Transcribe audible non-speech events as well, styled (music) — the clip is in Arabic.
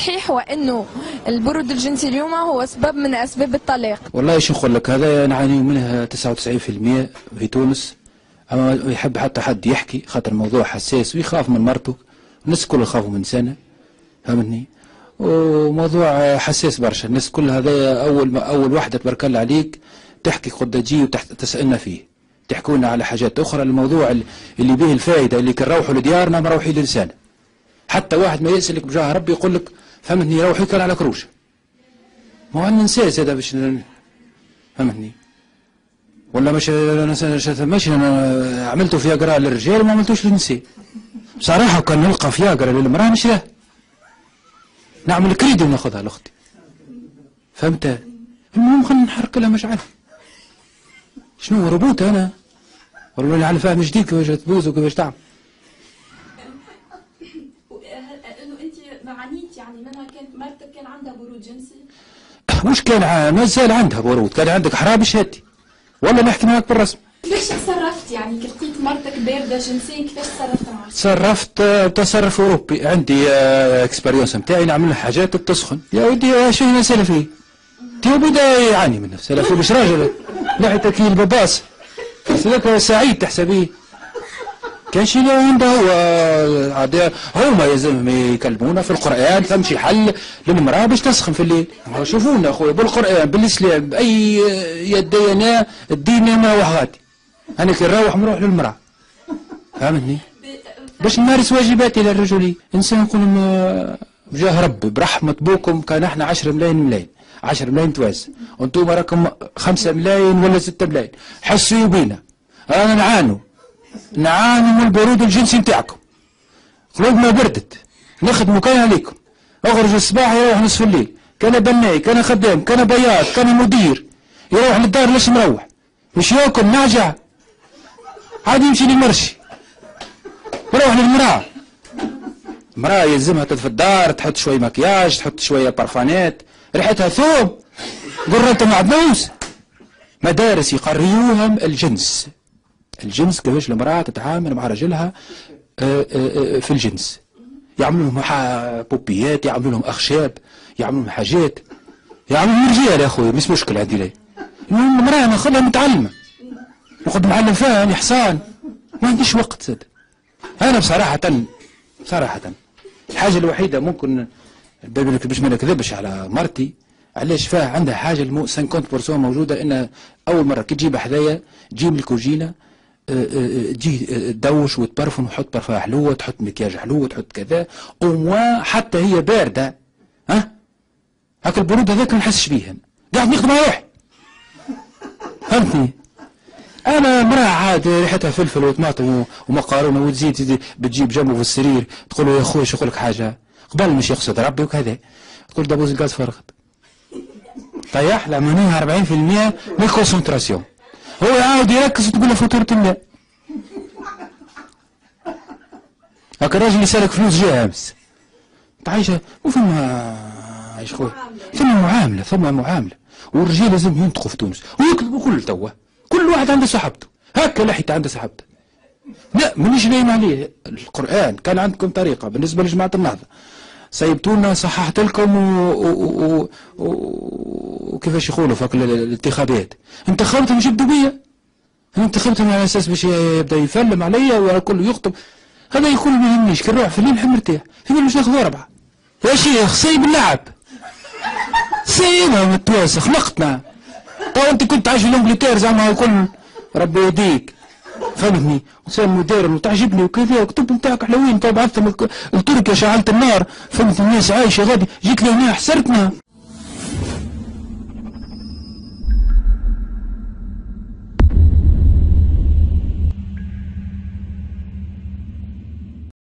صحيح وإنه البرود الجنسي اليوم هو سبب من أسباب الطلاق. والله شو نقول لك هذا نعاني منها 99% في تونس. أما يحب حتى حد يحكي خاطر الموضوع حساس ويخاف من مرته. الناس الكل يخافوا من سنة فهمتني؟ وموضوع حساس برشا. الناس كل هذا أول ما أول واحدة تبارك الله عليك تحكي قد تجي وتسالنا فيه. تحكوا لنا على حاجات أخرى. الموضوع اللي به الفائده اللي كان روحوا لديارنا مروحين لسانه حتى واحد ما يسألك بجاه ربي يقول لك فهمتني؟ روحي كان على كروشه. ما هو ننسى هذا باش فهمتني؟ ولا مش مش أنا عملته فياجرا للرجال وما عملتوش للنساء. بصراحة كان نلقى فياجرا للمرأة مش له نعمل كريدي وناخذها لأختي. فهمت؟ المهم خلينا نحرك لها مشعل. شنو ربوت أنا؟ والله على فاهم جديد كيفاش تبوز وكيفاش تعمل. انت معانيت يعني منها كانت مرتك كان عندها برود جنسي؟ مش كان مازال عندها برود كان عندك حرام شهادتي والله نحكي معك بالرسم. كيفاش تصرفت يعني؟ كي لقيت مرتك باردة جنسيا كيفاش تصرفت معها؟ تصرفت تصرف أوروبي. عندي اكسبيريونس نتاعي نعمل حاجات تسخن يا ودي شو هنا سلفي تو بدا يعاني من نفسه سلفي مش راجل. (laughs) ناحية تكيل بباص سلك سعيد تحسبيه. كان شي عنده هما يلزمهم يكلمونا في القرآن تمشي حل؟ للمرأة باش تسخن في الليل. شوفونا أخويا بالقرآن بالإسلام بأي يدينا الدين ما وحغاتي أنا كي نروح نروح للمرأة. فهمتني؟ باش نمارس واجباتي للرجل إنسان يقول بجاه ربي برحمة بوكم كان إحنا 10 ملايين ملايين. 10 ملايين تواز وأنتم راكم 5 ملايين ولا 6 ملايين. حسوا بينا. أنا نعانوا. نعاني من البرود الجنسي نتاعكم. قلوبنا بردت. نخدموا كان عليكم. اخرج الصباح يروح نصف الليل. كان بناي كان خدام كان بياض كان مدير. يروح للدار ليش مروح؟ مش ياكل ناجع. عادي يمشي للمرشي. يروح للمرأة. المرأة يلزمها في الدار تحط شوية مكياج تحط شوية برفانات ريحتها ثوب. قررت معدنوس مدارس يقريوهم الجنس. الجنس كيفاش المرأة تتعامل مع رجلها آه، آه، آه، في الجنس. يعملوا لهم بوبيات يعملوا لهم أخشاب يعملوا لهم حاجات. يعملوا لهم رجال يا أخوي مش مشكلة هذه لي المهم المرأة ناخذها متعلمة. نقعد معلم فيها أنا حصان ما عنديش وقت. زاد أنا بصراحة صراحة الحاجة الوحيدة ممكن باش ما نكذبش على مرتي علاش فيها عندها حاجة 50% موجودة إن أول مرة كي تجيب حذايا تجيب الكوجينة تجي تدوش وتبرفن وتحط برفان حلوة تحط مكياج حلوة تحط كذا. وموا حتى هي باردة ها؟ هاك البرود هذاك ما نحسش بيه قاعد نخدم على روحي. فهمتني؟ أنا امرأة عاد ريحتها فلفل وطماطم ومقارونة وتزيد بتجيب جنبه في السرير تقول له يا خويا شو لك حاجة؟ قبل مش يقصد ربي وكذا تقول دابوز الغاز فرغت طيح؟ معناها 40% من الكونسنتراسيون هو يعاود يركز وتقول له فاتورة الله. هاك الراجل يسالك فلوس جاء امس تعيشة وفما عايش خويا. ثم معاملة ثم معاملة. والرجال لازم ينطقوا في تونس. ويكذبوا كل توا. كل واحد عنده صاحبته. هكا لحيته عنده صاحبته. لا مانيش نايم عليه. القرآن كان عندكم طريقة بالنسبة لجماعة النهضة. سيبتونا صححت لكم وكيفاش يقولوا في الانتخابات؟ انتخبتهم يجبدوا بيا انتخبتهم على أساس باش يبدأ يفلم عليا وكل يخطب. هذا يقول ما يهمنيش كي نروح في الليل نحب في مش ناخذ اربعه يا شيخ سيب اللعب. سيبها متوسخ نقطنا. تو أنت كنت عايش في ال Angleterre زعما كل ربي يهديك. فهمتني؟ انسان moderne وتعجبني وكذا وكتب نتاعك حلوين تو بعثتهم لتركيا شعلت النار. فهمت الناس عايشة غادي. جيت لهنا حسرتنا.